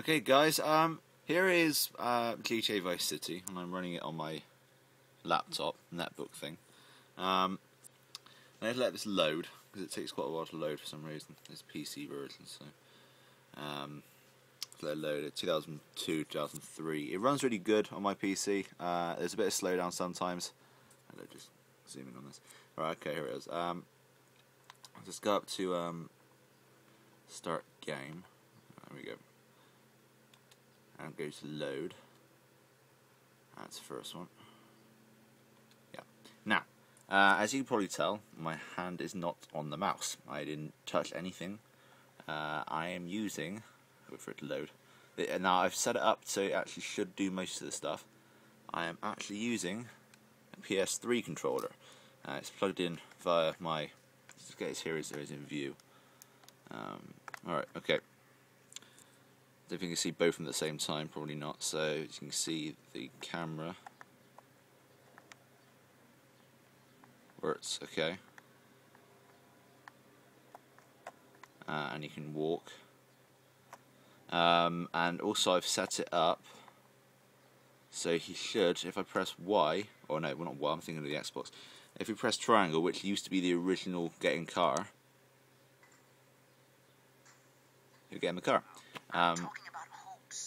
Okay, guys. Um, here is uh, GTA Vice City, and I'm running it on my laptop netbook thing. Um, let's let this load because it takes quite a while to load for some reason. It's PC version, so um, let it load. It 2002, 2003. It runs really good on my PC. Uh, there's a bit of slowdown sometimes. Hello, just zooming on this. Alright, okay, here it is. Um, I'll just go up to um, start game. There we go and go to load. That's the first one. Yeah. Now, uh, as you can probably tell, my hand is not on the mouse. I didn't touch anything. Uh, I am using, wait for it to load. Now I've set it up so it actually should do most of the stuff. I am actually using a PS3 controller. Uh, it's plugged in via my. Let's get this here is in view. Um, Alright, okay think you can see both of them at the same time, probably not. So as you can see the camera works okay. Uh, and you can walk. Um, and also I've set it up so he should, if I press Y, or no, well not Y, I'm thinking of the Xbox. If you press triangle, which used to be the original getting car, you get in the car. Um,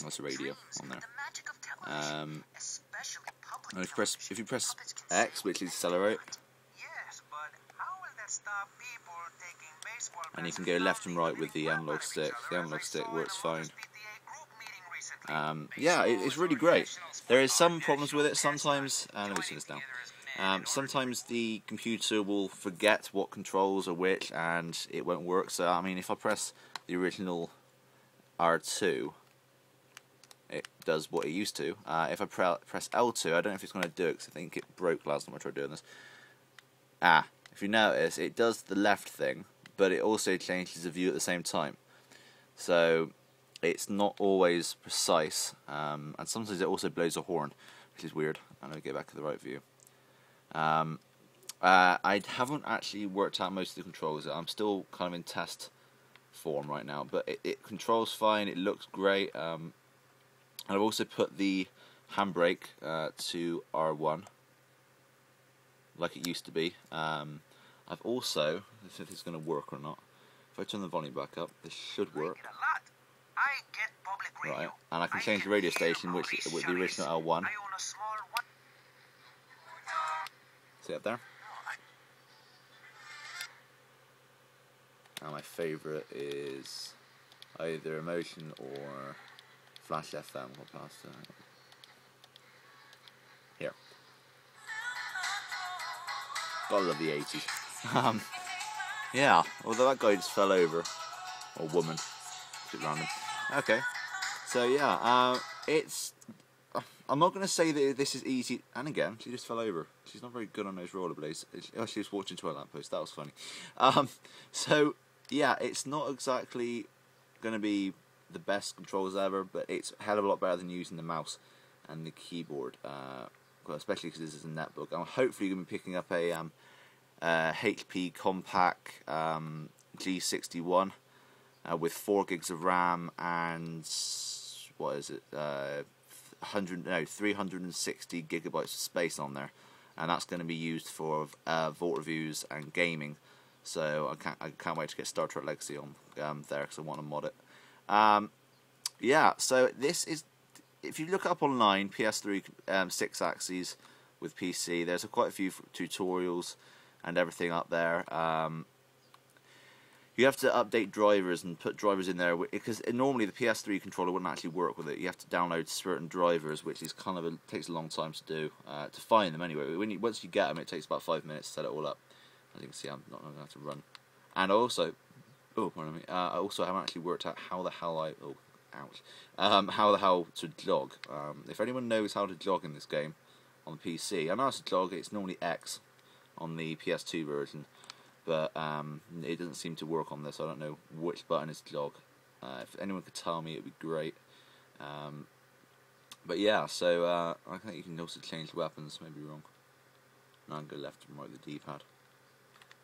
that's a radio on there. Um, and if you press if you press X, which is accelerate, and you can go left and right with the analog stick. The analog stick works fine. Um, yeah, it, it's really great. There is some problems with it sometimes. Uh, let me turn this down. Um, sometimes the computer will forget what controls are which, and it won't work. So I mean, if I press the original R2, it does what it used to. Uh, if I pre press L2, I don't know if it's going to do it because I think it broke last time I tried doing this. Ah, if you notice, it does the left thing, but it also changes the view at the same time. So it's not always precise, um, and sometimes it also blows a horn, which is weird. I'm going to get back to the right view. Um, uh, I haven't actually worked out most of the controls. I'm still kind of in test form right now, but it, it controls fine. It looks great. Um, and I've also put the handbrake uh, to R1, like it used to be. Um, I've also, if it's going to work or not. If I turn the volume back up, this should work. Right, and I can change the radio station, which with the original L1. See up there? Now my favourite is either Emotion or Flash FM. Pass that. Here. Gotta love the 80s. um, yeah, although that guy just fell over. Or woman. Bit random. Okay. So yeah, uh, it's I'm not going to say that this is easy. And again, she just fell over. She's not very good on those rollerblades. Oh, she was watching to a lamppost. That was funny. Um, so yeah, it's not exactly going to be the best controls ever, but it's a hell of a lot better than using the mouse and the keyboard. Uh, especially because this is a netbook. I'm hopefully going to be picking up a um, uh, HP Compaq um, G61 uh, with four gigs of RAM and what is it? Uh, 100 no 360 gigabytes of space on there, and that's going to be used for uh, vault reviews and gaming. So I can't I can't wait to get Star Trek Legacy on um, there because I want to mod it. Um, yeah, so this is if you look up online PS3 um, SixAxis with PC. There's a, quite a few tutorials and everything up there. Um, you have to update drivers and put drivers in there because normally the PS3 controller wouldn't actually work with it. You have to download certain drivers, which is kind of a, takes a long time to do uh, to find them anyway. When you, once you get them, it takes about five minutes to set it all up. As you can see, I'm not going to have to run. And also, oh, pardon me. Uh, I also haven't actually worked out how the hell I oh, ouch, um, how the hell to jog. Um, if anyone knows how to jog in this game on the PC, I know how to jog. It's normally X on the PS2 version but um, it doesn't seem to work on this. I don't know which button is jog. Uh, if anyone could tell me, it'd be great. Um, but yeah, so uh, I think you can also change weapons. Maybe wrong. No, I'm go left and right the D-pad.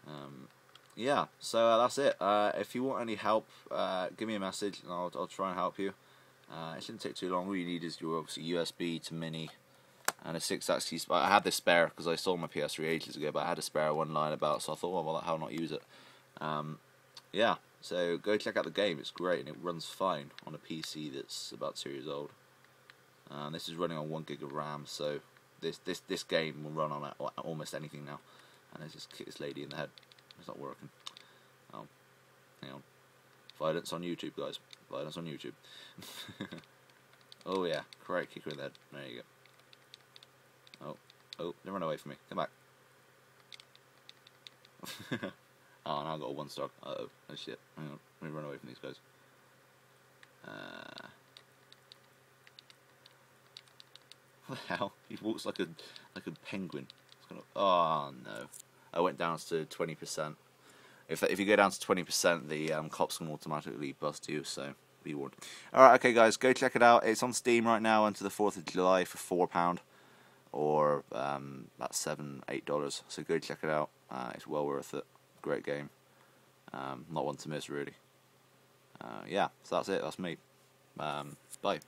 Um, yeah, so uh, that's it. Uh, if you want any help, uh, give me a message and I'll, I'll try and help you. Uh, it shouldn't take too long. All you need is your obviously USB to mini and a SixAxis. I had this spare because I sold my PS3 ages ago, but I had a spare one lying about, so I thought, well, how not use it? Um, yeah, so go check out the game. It's great and it runs fine on a PC that's about two years old. Um, this is running on one gig of RAM, so this this this game will run on almost anything now. And I just kick this lady in the head. It's not working. Oh, hang on. Violence on YouTube, guys. Violence on YouTube. oh yeah, correct. Kick her in the head. There you go. Oh, don't run away from me. Come back. oh, now I got a one star. Uh oh, oh shit. Hang on. Let me run away from these guys. Uh, what the hell? He walks like a like a penguin. Gonna, oh no! I went down to twenty percent. If if you go down to twenty percent, the um, cops can automatically bust you. So be warned. All right, okay, guys, go check it out. It's on Steam right now until the Fourth of July for four pound, or um, about seven, eight dollars. So go check it out. Uh, it's well worth it. Great game. Um, not one to miss, really. Uh, yeah, so that's it. That's me. Um, bye.